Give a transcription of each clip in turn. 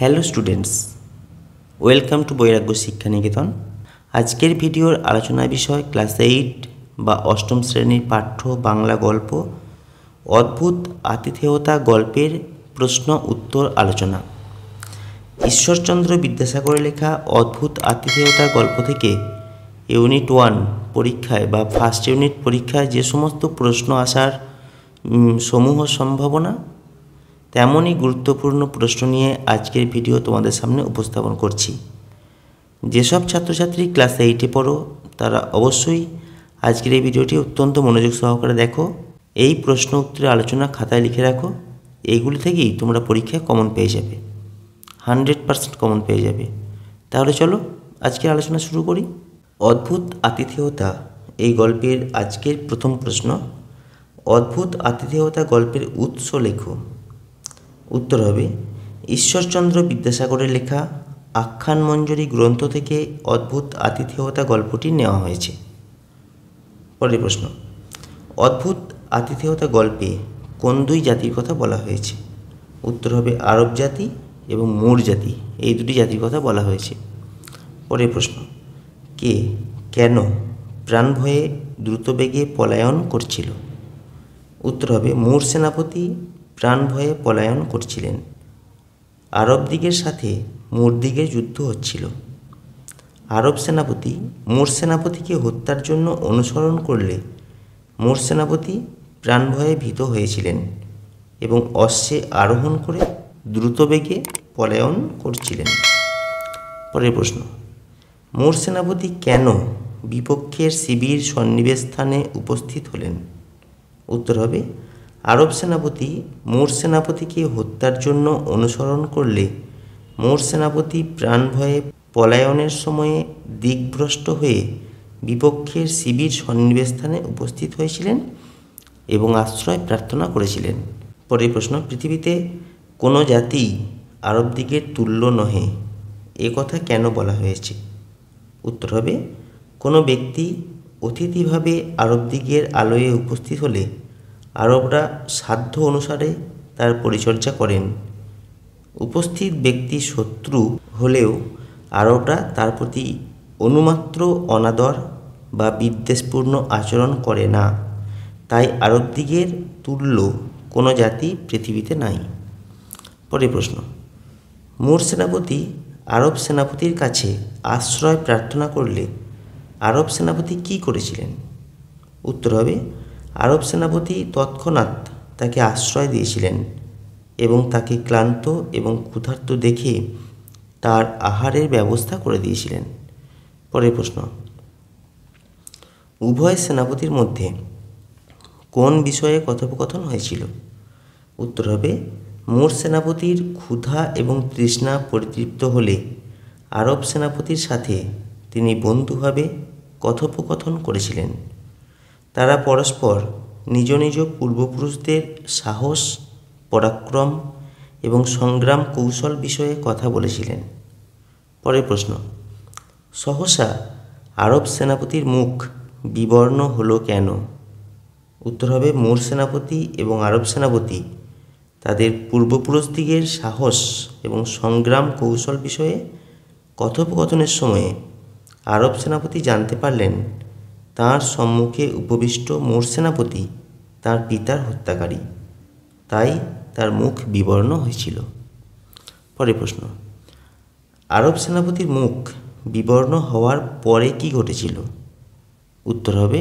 Hello students welcome to বৈরাগ্য শিক্ষা নিকেতন আজকের ভিডিওর আলোচনা বিষয় ক্লাস এইট বা অষ্টম শ্রেণির পাঠ্য বাংলা গল্প, অদ্ভুত আতিথেয়তা গল্পের প্রশ্ন উত্তর আলোচনা। ঈশ্বরচন্দ্র বিদ্যাসাগরের লেখা অদ্ভুত আতিথেয়তা গল্প থেকে ইউনিট ওয়ান পরীক্ষায় বা ফার্স্ট ইউনিট পরীক্ষায় যে সমস্ত প্রশ্ন আসার সমূহ সম্ভাবনা তেমনই গুরুত্বপূর্ণ প্রশ্ন নিয়ে আজকের ভিডিও তোমাদের সামনে উপস্থাপন করছি। যেসব ছাত্রছাত্রী ক্লাস এইটে পড়ো, তারা অবশ্যই আজকের এই ভিডিওটি অত্যন্ত মনোযোগ সহকারে দেখো। এই প্রশ্ন উত্তরের আলোচনা খাতায় লিখে রাখো। এইগুলি থেকেই তোমরা পরীক্ষায় কমন পেয়ে যাবে। হান্ড্রেড পার্সেন্ট কমন পেয়ে যাবে। তাহলে চলো আজকের আলোচনা শুরু করি। অদ্ভুত আতিথেয়তা, এই গল্পের আজকের প্রথম প্রশ্ন। অদ্ভুত আতিথেয়তা গল্পের উৎস লেখো। উত্তর হবে, ঈশ্বরচন্দ্র বিদ্যাসাগরের লেখা আখ্যান মঞ্জরি গ্রন্থ থেকে অদ্ভুত আতিথেয়তা গল্পটি নেওয়া হয়েছে। পরের প্রশ্ন, অদ্ভুত আতিথেয়তা গল্পে কোন দুই জাতির কথা বলা হয়েছে? উত্তর হবে আরব জাতি এবং মুর জাতি, এই দুটি জাতির কথা বলা হয়েছে। পরের প্রশ্ন, কে কেন প্রাণ ভয়ে দ্রুতবেগে পলায়ন করছিল? উত্তর হবে মুর সেনাপতি প্রাণ ভয়ে পলায়ন করছিলেন। আরব দিগের সাথে মুর দিগের যুদ্ধ হচ্ছিল। আরব সেনাপতি মুর সেনাপতিকে হত্যার জন্য অনুসরণ করলে মুর সেনাপতি প্রাণ ভয়ে ভীত হয়েছিলেন এবং অশ্বে আরোহণ করে দ্রুতবেগে পলায়ন করছিলেন। পরের প্রশ্ন, মোর সেনাপতি কেন বিপক্ষের শিবির সন্নিবেশ স্থানে উপস্থিত হলেন? উত্তর হবে আরব সেনাপতি, মোর সেনাপতিকে হত্যার জন্য অনুসরণ করলে মোর সেনাপতি প্রাণ ভয়ে পলায়নের সময়ে দিকভ্রষ্ট হয়ে বিপক্ষের শিবির সন্নিবেশ স্থানে উপস্থিত হয়েছিলেন এবং আশ্রয় প্রার্থনা করেছিলেন। পরের প্রশ্ন, পৃথিবীতে কোনো জাতি আরব দিগের তুল্য নহে, এ কথা কেন বলা হয়েছে? উত্তর হবে, কোনো ব্যক্তি অতিথিভাবে আরব দিগের আলোয়ে উপস্থিত হলে আরবরা সাধ্য অনুসারে তার পরিচর্যা করেন। উপস্থিত ব্যক্তি শত্রু হলেও আরবরা তার প্রতি অনুমাত্র অনাদর বা বিদ্বেষপূর্ণ আচরণ করে না। তাই আরব দিগের তুল্য কোনো জাতি পৃথিবীতে নাই। পরে প্রশ্ন, মুর সেনাপতি আরব সেনাপতির কাছে আশ্রয় প্রার্থনা করলে আরব সেনাপতি কি করেছিলেন? উত্তর হবে আরব সেনাপতি তৎক্ষণাৎ তাকে আশ্রয় দিয়েছিলেন এবং তাকে ক্লান্ত এবং ক্ষুধার্ত দেখে তার আহারের ব্যবস্থা করে দিয়েছিলেন। পরের প্রশ্ন, উভয় সেনাপতির মধ্যে কোন বিষয়ে কথোপকথন হয়েছিল? উত্তর হবে মোর সেনাপতির ক্ষুধা এবং তৃষ্ণা পরিতৃপ্ত হলে আরব সেনাপতির সাথে তিনি বন্ধুভাবে কথোপকথন করেছিলেন। তারা পরস্পর নিজ নিজ পূর্বপুরুষদের সাহস, পরাক্রম এবং সংগ্রাম কৌশল বিষয়ে কথা বলেছিলেন। পরের প্রশ্ন, সহসা আরব সেনাপতির মুখ বিবর্ণ হলো কেন? উত্তর হবে, মোর সেনাপতি এবং আরব সেনাপতি তাদের পূর্বপুরুষদিগের সাহস এবং সংগ্রাম কৌশল বিষয়ে কথোপকথনের সময়ে আরব সেনাপতি জানতে পারলেন তাঁর সম্মুখে উপবিষ্ট মোর সেনাপতি, তার পিতার হত্যাকারী। তাই তার মুখ বিবর্ণ হয়েছিল। পরে প্রশ্ন, আরব সেনাপতির মুখ বিবর্ণ হওয়ার পরে কি ঘটেছিল? উত্তর হবে,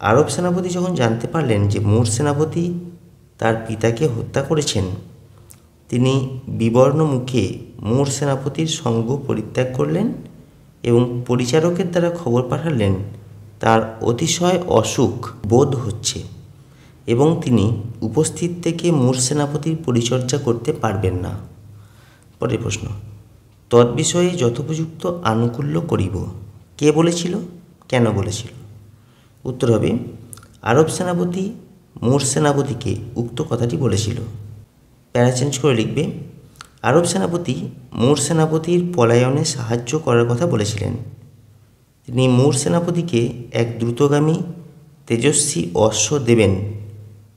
আরব সেনাপতি যখন জানতে পারলেন যে মোর সেনাপতি তার পিতাকে হত্যা করেছেন, তিনি বিবর্ণ মুখে মোর সেনাপতির সঙ্গ পরিত্যাগ করলেন এবং পরিচারকের দ্বারা খবর পাঠালেন তার অতিশয় অসুখ বোধ হচ্ছে এবং তিনি উপস্থিত থেকে মোর সেনাপতির পরিচর্যা করতে পারবেন না। পরের প্রশ্ন তৎবিষয়ে যথোপযুক্ত আনুকূল্য করিব। কে বলেছিল? কেন বলেছিল? উত্তর হবে, আরব সেনাপতি মোর সেনাপতিকে উক্ত কথাটি বলেছিল। প্যারা চেঞ্জ করে লিখবে, আরব সেনাপতি মোর সেনাপতির পলায়নে সাহায্য করার কথা বলেছিলেন। তিনি মোর সেনাপতিকে এক দ্রুতগামী, তেজস্বী অশ্ব দেবেন,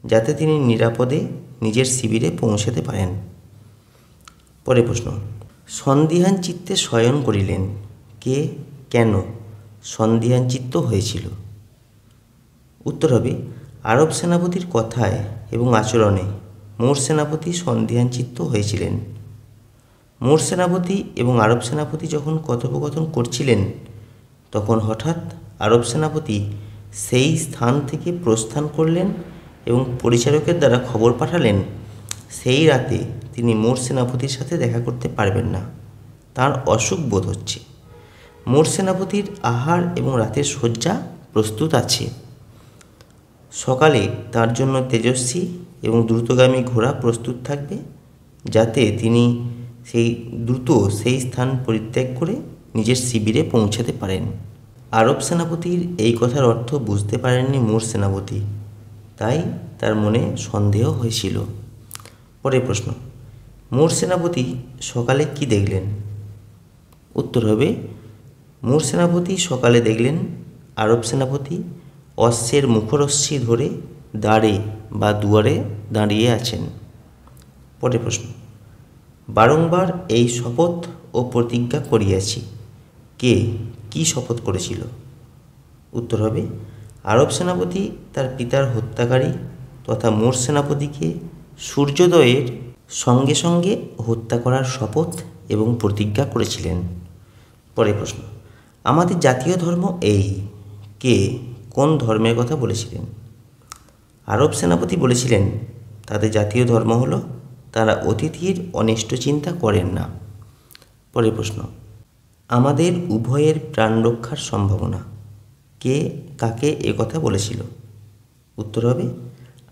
যাতে তিনি নিরাপদে নিজের শিবিরে পৌঁছাতে পারেন। পরে প্রশ্ন, সন্দিহান চিত্তে শয়ন করিলেন, কে, কেন সন্দিহান চিত্ত হয়েছিল? উত্তর হবে, আরব সেনাপতির কথায় এবং আচরণে মোর সেনাপতি সন্দিহান চিত্ত হয়েছিলেন। মোর সেনাপতি এবং আরব সেনাপতি যখন কথোপকথন করছিলেন তখন হঠাৎ আরব সেনাপতি সেই স্থান থেকে প্রস্থান করলেন এবং পরিচারকের দ্বারা খবর পাঠালেন, সেই রাতে তিনি মোর সেনাপতির সাথে দেখা করতে পারবেন না। তার অসুখ বোধ হচ্ছে। মোর সেনাপতির আহার এবং রাতের শয্যা প্রস্তুত আছে। সকালে তার জন্য তেজস্বী এবং দ্রুতগামী ঘোড়া প্রস্তুত থাকবে, যাতে তিনি সেই দ্রুত সেই স্থান পরিত্যাগ করে নিজের শিবিরে পৌঁছাতে পারেন। আরব সেনাপতির এই কথার অর্থ বুঝতে পারেননি মোর সেনাপতি। তাই তার মনে সন্দেহ হয়েছিল। পরের প্রশ্ন, মোর সেনাপতি সকালে কি দেখলেন? উত্তর হবে, মোর সেনাপতি সকালে দেখলেন আরব সেনাপতি অশ্বের মুখরশ্মি ধরে দাঁড়ে বা দুয়ারে দাঁড়িয়ে আছেন। পরের প্রশ্ন, বারংবার এই শপথ ও প্রতিজ্ঞা করিয়াছি। কে কি শপথ করেছিল? উত্তর হবে, আরব সেনাপতি, তার পিতার হত্যাকারী তথা মোর সেনাপতিকে সূর্যোদয়ের সঙ্গে সঙ্গে হত্যা করার শপথ এবং প্রতিজ্ঞা করেছিলেন। পরের প্রশ্ন, আমাদের জাতীয় ধর্ম এই? কে কোন ধর্মের কথা বলেছিলেন? আরব সেনাপতি বলেছিলেন, তাদের জাতীয় ধর্ম হলো, তারা অতিথির অনিষ্ট চিন্তা করেন না। পরের প্রশ্ন আমাদের উভয়ের প্রাণ রক্ষার সম্ভাবনা। কে কাকে এ কথা বলেছিল? উত্তর হবে,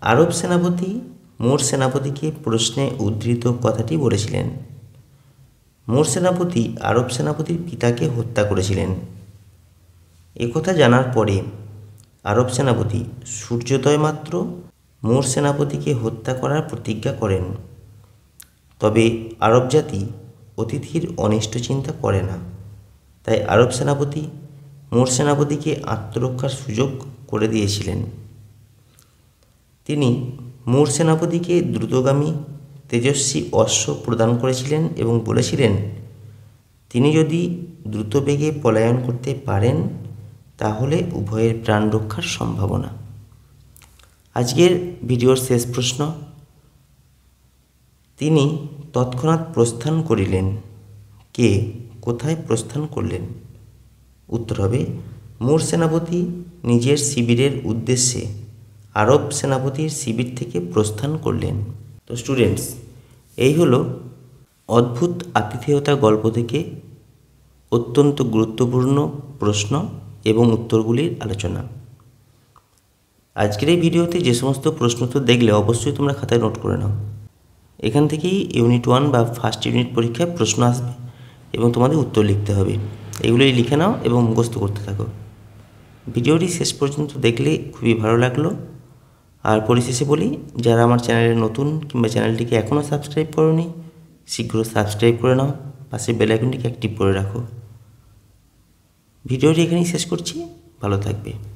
আরব সেনাপতি মোর সেনাপতিকে প্রশ্নে উদ্ধৃত কথাটি বলেছিলেন। মোর সেনাপতি আরব সেনাপতির পিতাকে হত্যা করেছিলেন। একথা জানার পরে আরব সেনাপতি সূর্যোদয় মাত্র মোর সেনাপতিকে হত্যা করার প্রতিজ্ঞা করেন। তবে আরব জাতি অতিথির অনিষ্ট চিন্তা করে না। তাই আরব সেনাপতি, মোর সেনাপতিকে আত্মরক্ষার সুযোগ করে দিয়েছিলেন। তিনি মোর সেনাপতিকে দ্রুতগামী, তেজস্বী অশ্ব প্রদান করেছিলেন এবং বলেছিলেন, তিনি যদি দ্রুতবেগে পলায়ন করতে পারেন, তাহলে উভয়ের প্রাণ রক্ষার সম্ভাবনা। আজকের ভিডিওর শেষ প্রশ্ন, তিনি তৎক্ষণাৎ প্রস্থান করিলেন। কে? কোথায় প্রস্থান করলেন? উত্তর হবে, মোর সেনাপতি নিজের শিবিরের উদ্দেশ্যে আরব সেনাপতির শিবির থেকে প্রস্থান করলেন। তো স্টুডেন্টস এই হলো অদ্ভুত আতিথেয়তা গল্প থেকে অত্যন্ত গুরুত্বপূর্ণ প্রশ্ন এবং উত্তরগুলির আলোচনা। আজকের এই ভিডিওতে যে সমস্ত প্রশ্ন তো দেখলে অবশ্যই তোমরা খাতায় নোট করে নাও। এখান থেকেই ইউনিট ওয়ান বা ফার্স্ট ইউনিট পরীক্ষায় প্রশ্ন আসবে। এবং তোমাদের উত্তর লিখতে হবে। এগুলোই লিখে নাও এবং মুখস্থ করতে থাকো। ভিডিওটি শেষ পর্যন্ত দেখলে খুবই ভালো লাগল। আর পরিশেষে বলি, যারা আমার চ্যানেলে নতুন কিংবা চ্যানেলটিকে এখনও সাবস্ক্রাইব করোনি, শীঘ্র সাবস্ক্রাইব করে নাও। পাশে বেলাইকনটিকে অ্যাক্টিভ করে রাখো। ভিডিওটি এখানেই শেষ করছি। ভালো থাকবে।